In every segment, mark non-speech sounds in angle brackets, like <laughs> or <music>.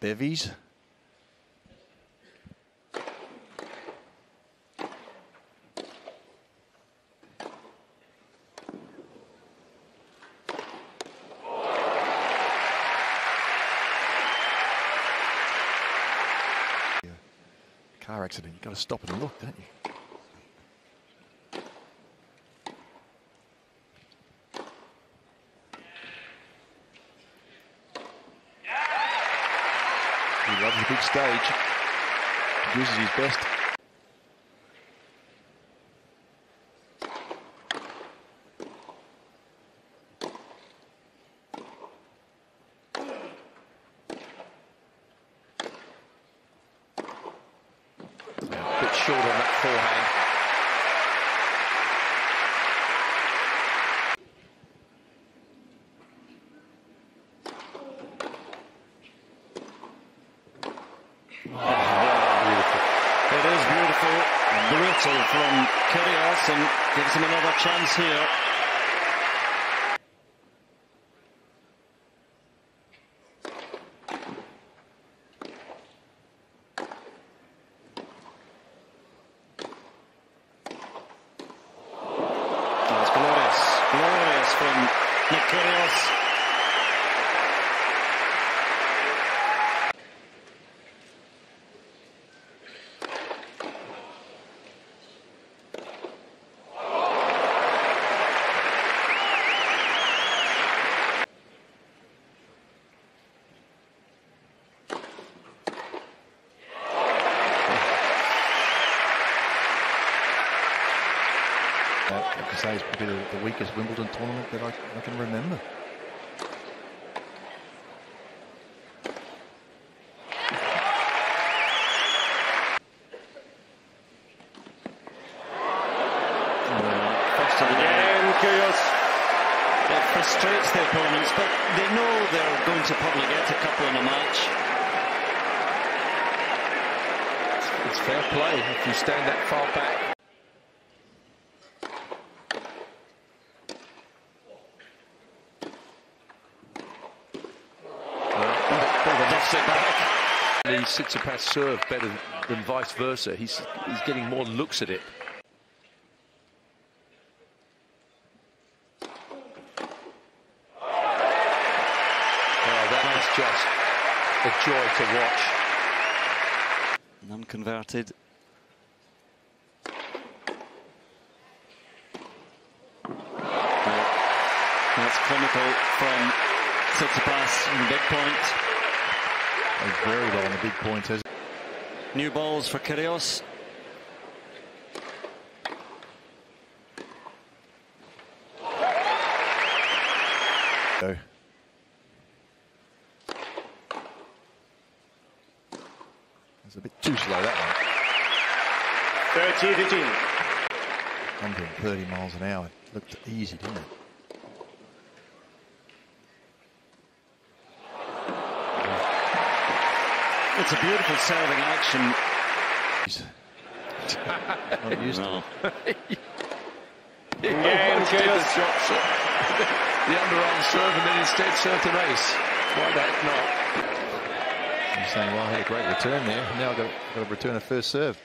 bevies. Car accident, you've got to stop and look, don't you? Big stage. Uses his best. A bit short on that forehand. It is beautiful, brutal from Kyrgios and gives him another chance here. That's glorious, glorious from Nick Kyrgios. Uh, I say, it's probably the, the weakest Wimbledon tournament that I, I can remember. First of the day. And Kyrgios. It frustrates the opponents, but they know they're going to probably get a couple in a match. It's fair play if you stand that far back. It back. The Tsitsipas serve better than vice versa. He's he's getting more looks at it. Oh, that is just a joy to watch. Unconverted. That's clinical from Tsitsipas in the big point. Plays very well on the big points. Has New balls for Kyrgios. go. It's a bit too slow that one. 30 15. 130 miles an hour. Looked easy, didn't it? It's a beautiful serving action. Not used to it. He <laughs> Yeah, oh, almost did the Kyrgios. drop serve. the underarm serve and then instead served an ace. Why the heck not? I'm saying, well, I had a great return there. Now I've got, got to return a first serve.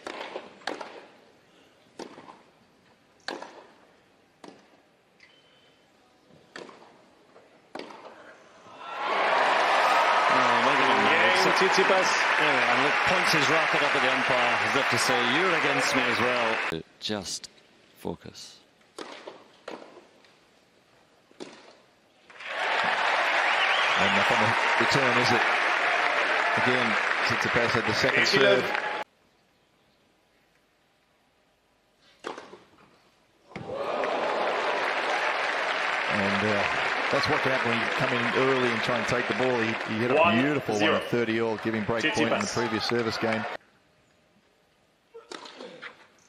Oh, look at him now. Again, So- Tsitsipas. Yeah, and look, points his racket up at the umpire as if to say, you're against me as well. Just focus. And up on the return, is it? Again, Tsitsipas had the second Easy serve. love. And uh, that's what can happen when you come in early and try and take the ball. He, he hit a One, beautiful zero. one at 30 all, giving break point in the previous service game.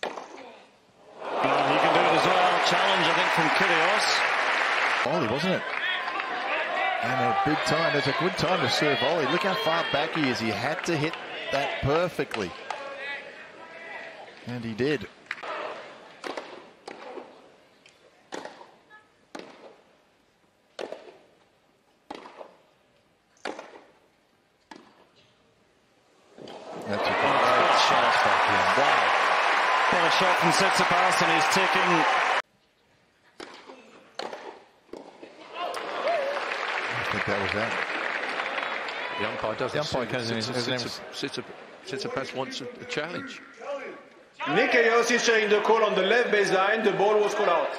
Well, he can do it as well. Challenge, I think, from Kyrgios. Volley, wasn't it? And a big time. It's a good time to serve volley. Look how far back he is. He had to hit that perfectly. And he did. shot from Tsitsipas, and he's taking. I think that was that. The umpire doesn't The umpire see comes in, that his- his Tsitsipas- Tsitsipas wants a, a challenge. Nick Kyrgios is showing the call on the left baseline. The ball was called out.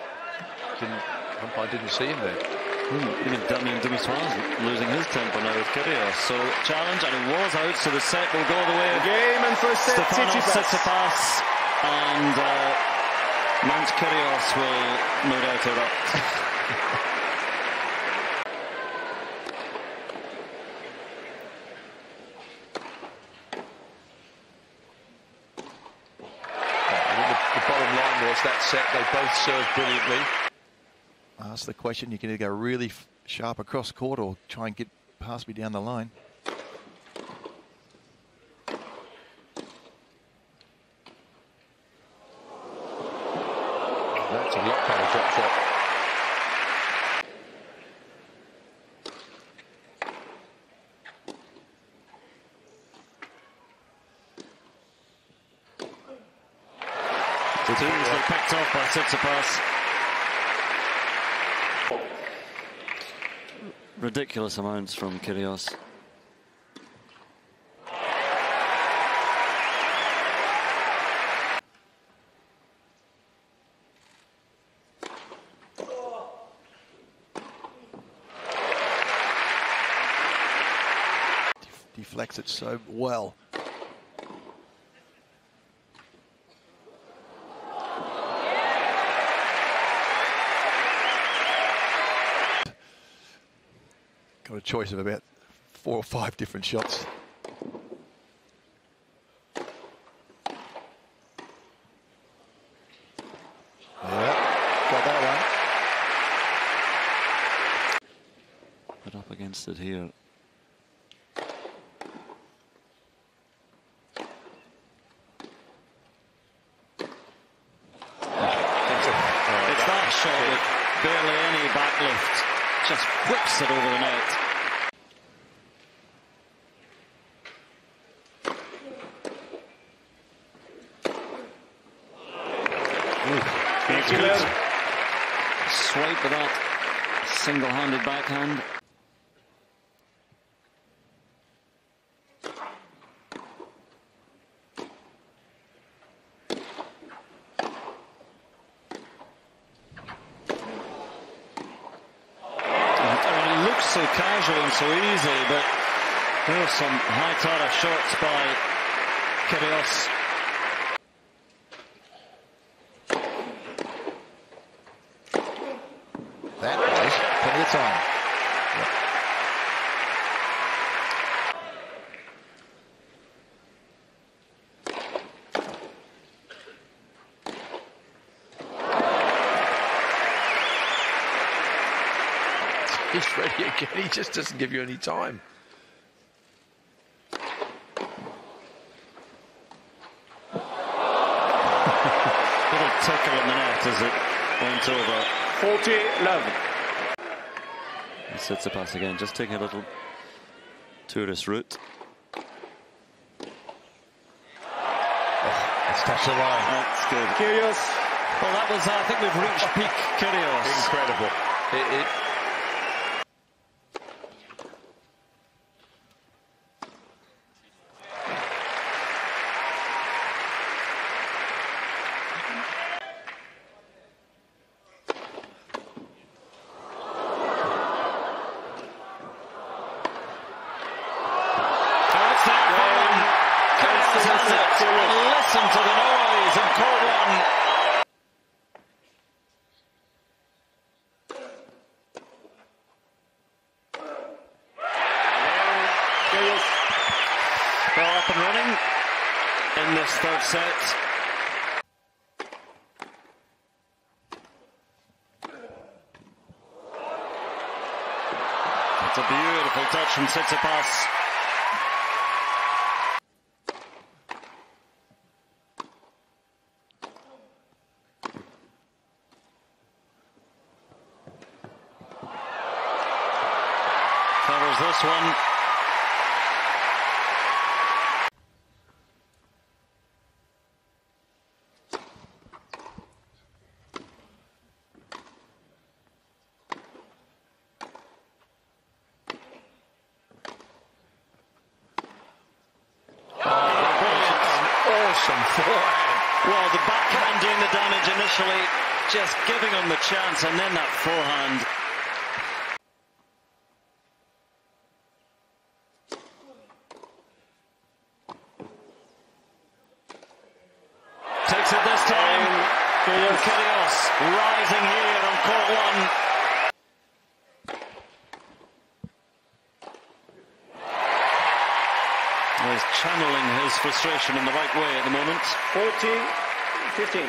Didn't, umpire didn't see him there. Hmm, even Damien Dumusois's losing his temper now with Kyrgios. So challenge, and it was out, so the set will go the way of Game and first set. Stefanos Tsitsipas. Tsitsipas, and uh, Mount Kyrgios will no doubt erupt. I the, the bottom line was that set they both served brilliantly. Ask the question. You can either go really sharp across court or try and get past me down the line. That's a The two easily picked off by Tsitsipas. Ridiculous amounts from Kyrgios. Deflects it so well. Got a choice of about four or five different shots. It here. It's that shot with barely any backlift. Just whips it over the net. Thank you, Len. Swipe with that single-handed backhand. It looks so casual and so easy, but there are some high-class shots by Kyrgios. That was plenty of time. He's ready again. He just doesn't give you any time. <laughs> Little tickle in the net as it went over. 40 love. And Tsitsipas again, just taking a little tourist route. Oh, it's touched the line. That's good. Kyrgios. Well, that was, I think we've reached peak Kyrgios. Incredible. It, it, That's that ball. Kyrgios has it. And listen to the noise in court one. Kyrgios. They're up and running in this third set. It's a beautiful touch from Tsitsipas. Covers this one. some forehand. Well, the backhand doing the damage initially, just giving him the chance, and then that forehand. Takes it this time. And Kyrgios rising here on court one. He's channeling his frustration in the right way at the moment. 40, 15.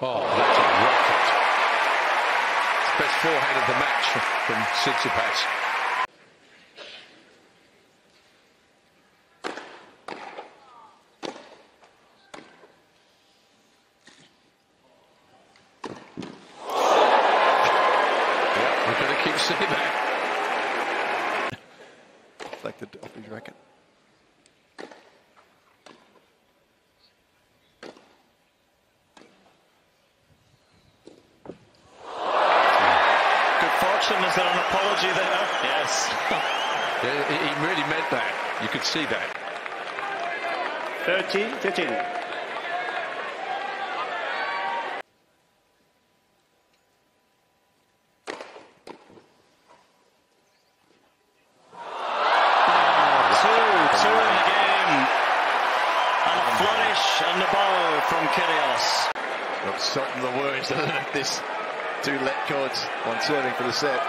Oh, that's a rocket. Best forehand of the match from Tsitsipas. Yeah, we're going to keep seeing that. Deflected off his racket. Good fortune. Is there an apology there? Yes. Yeah, he he really meant that. You could see that. 13, 15. Two, two in the game. And a flourish and the bow from Kyrgios. Got salt in the wounds, doesn't? <laughs> This two let cords, one serving for the set.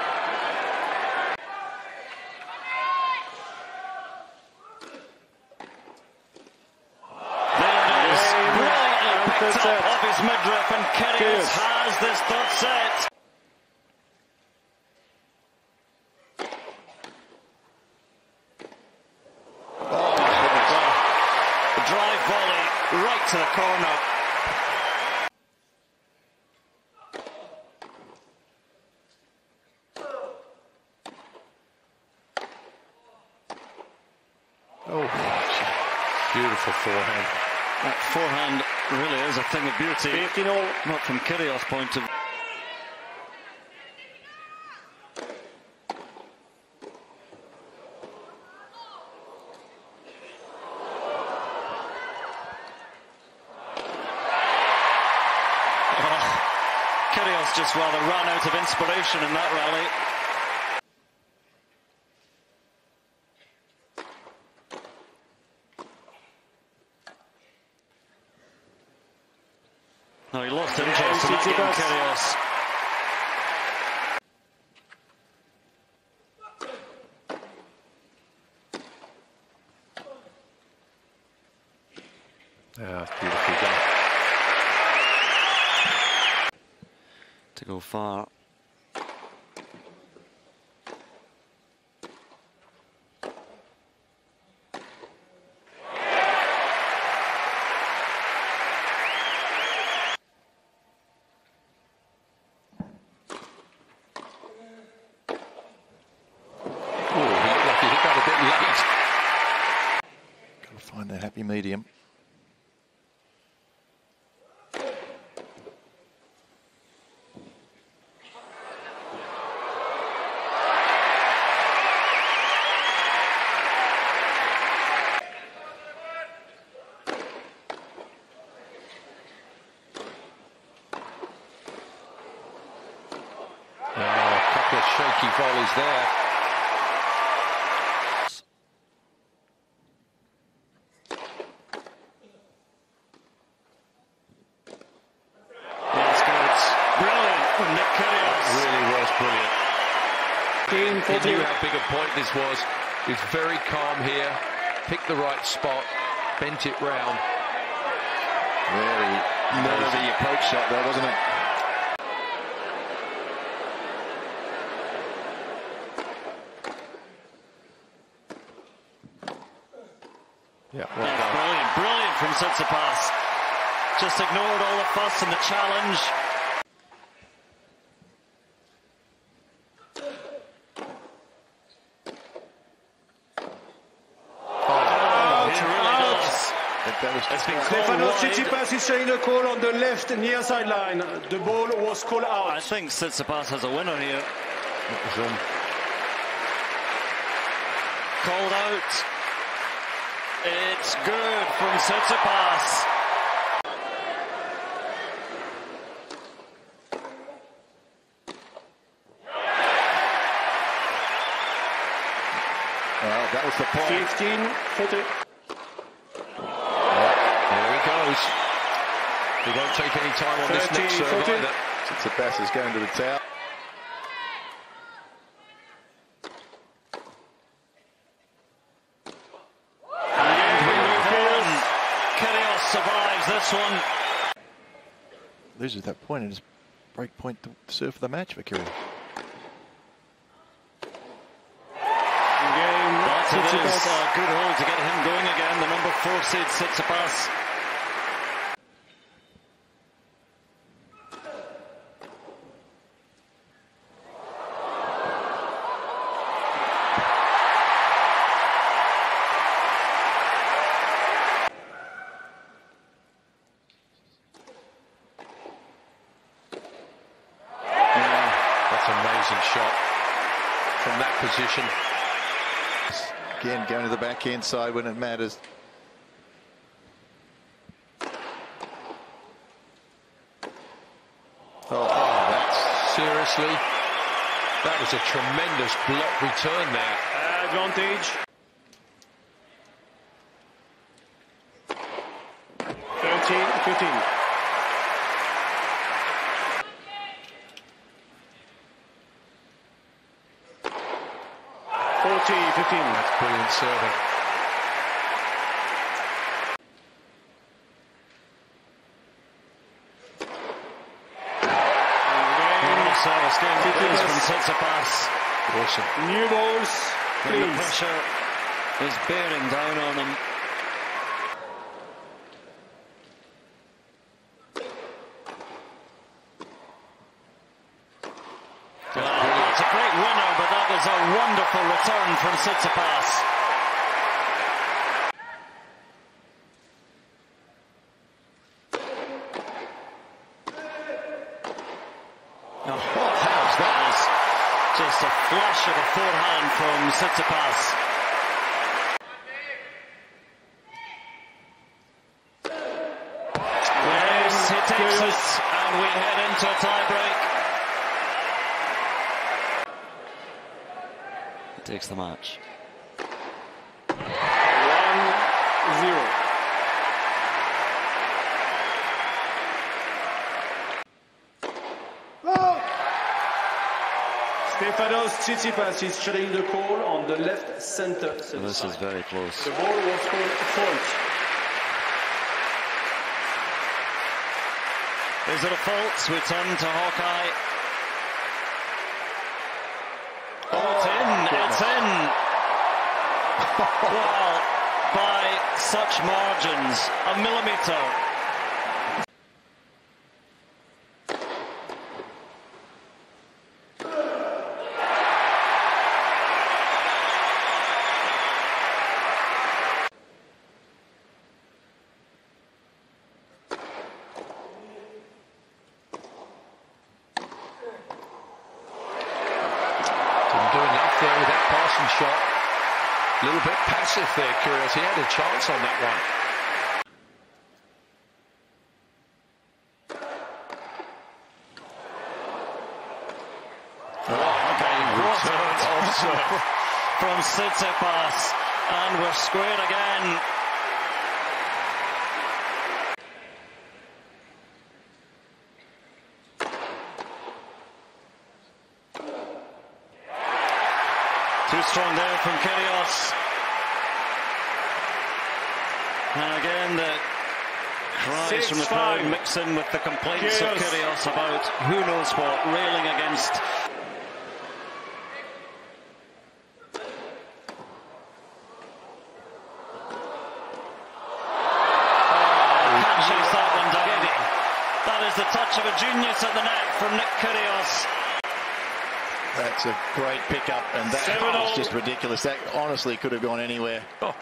There it is. Brilliantly Third picked set. up off his midriff, and Kyrgios has this third set. Oh, drive volley right to the corner. Oh, Beautiful forehand. That forehand really is a thing of beauty. 15 all. Not from Kyrgios' point of Oh, Kyrgios just rather ran out of inspiration in that rally. No, he lost interest in that game, Kyrgios. Yeah, it's beautifully to go far. Oh, he looked like he hit that a bit late. got to find that happy medium. Oh, a couple of shaky volleys there. Yes, good. Brilliant from Nick Kyrgios. Really was brilliant. 15, He knew how big a point this was. He was very calm here, picked the right spot, bent it round. Very nervy approach shot there, wasn't it? Yeah, well That's brilliant, brilliant from Tsitsipas. Just ignored all the fuss and the challenge. Oh, he really does. But that was been called Stefano. Tsitsipas is showing a call on the left near sideline. The ball was called out. I think Tsitsipas has a winner here. Um, called out. It's good from Tsitsipas. Well, that was the point. 15, 40. There he goes. He won't take any time on this next serve 40. either. Tsitsipas is going to the towel. Kyrgios survives this one. Loses that point and his break point to serve for the match for Kyrgios. Game. But it is a good hold to get him going again. The number four seed Tsitsipas. Amazing shot from that position. Again, going to the backhand side when it matters. Oh, oh that's Seriously, that was a tremendous block return there. Advantage. 13, 15. Forty, fifteen. That's brilliant serving. Normal service game from Tsitsipas. Awesome. New balls, the pressure is bearing down on him. Ah, It's a great winner, but that is a wonderful return from Tsitsipas. Oh, how's that? Just a flash of a forehand from Tsitsipas. Yes, he takes it, and we head into a tiebreak. He takes the match. One, zero. Stefanos Tsitsipas is shutting the call on the left center And this is very close. The ball was called fault. Is it a fault? We turn to Hawkeye. Oh, oh it's in. It's <laughs> in. well, by such margins, a millimetre. Didn't do enough there with that passing shot. A little bit passive there, Kyrgios. He had a chance on that one. Okay, what Offside. <laughs> from Tsitsipas, and we're squared again. Too strong there from Kyrgios. And again, the cries Six, from the crowd mix in with the complaints of Kyrgios. Kyrgios about who knows what, railing against Can't chase that one down. That is the touch of a genius at the net from Nick Kyrgios. That's a great pickup, and that was just ridiculous. That honestly could have gone anywhere. Oh,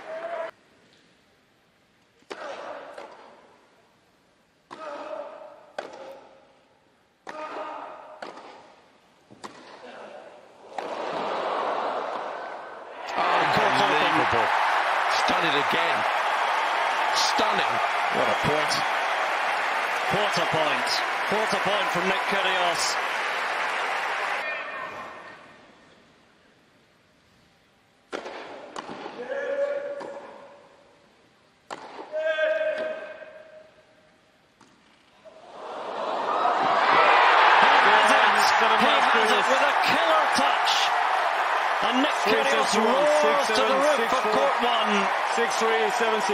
6376.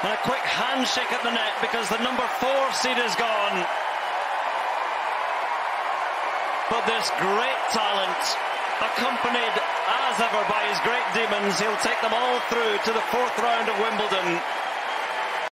And a quick handshake at the net because the number four seed is gone. But this great talent, accompanied as ever by his great demons, he'll take them all through to the fourth round of Wimbledon.